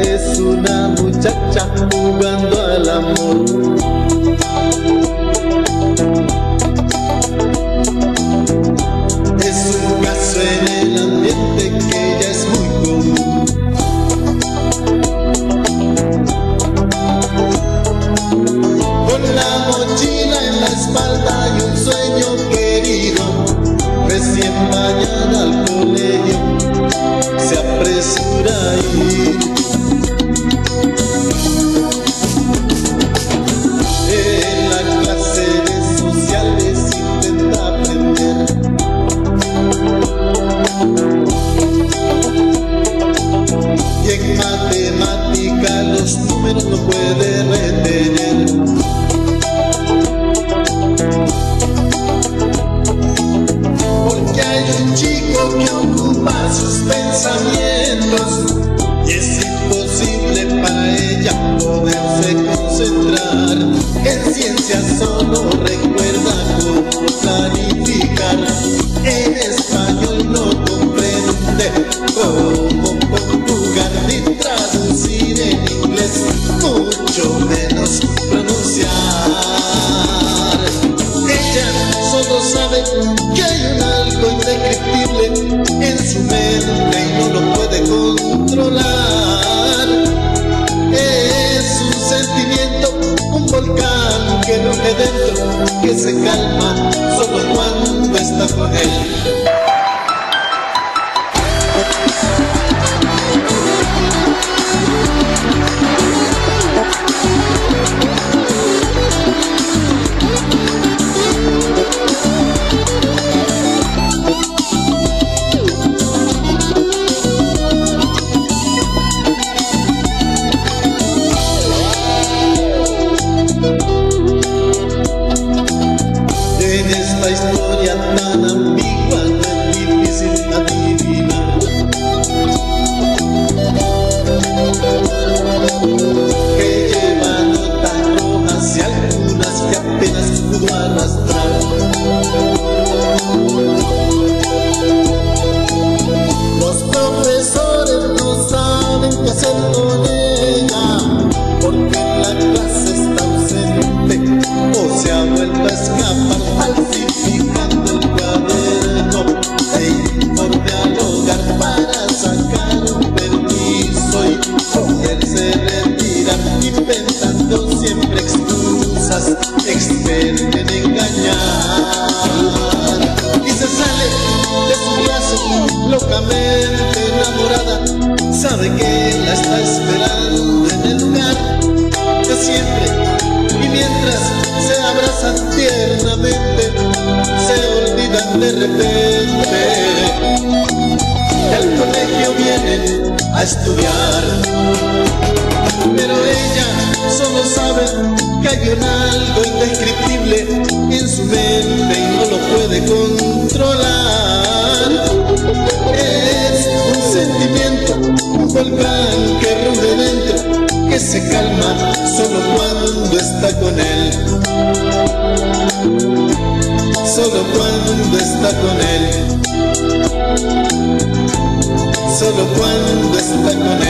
యేసు నాము చచ్చ ఉగందలము no puede retener. Porque hay un chico que ocupa sus pensamientos y es imposible para ella poderse concentrar. En ciencias solo recuerda cómo planificar. En su mente y no lo puede controlar. Es un sentimiento, un volcán que ruge dentro, que se calma solo cuando está con él. Hallelujah. Abrazan tiernamente, se olvidan de repente. Del colegio vienen a estudiar, pero ella solo sabe que hay un algo indescriptible en su mente y no lo puede controlar. Solo cuando está con él. Solo cuando está con él.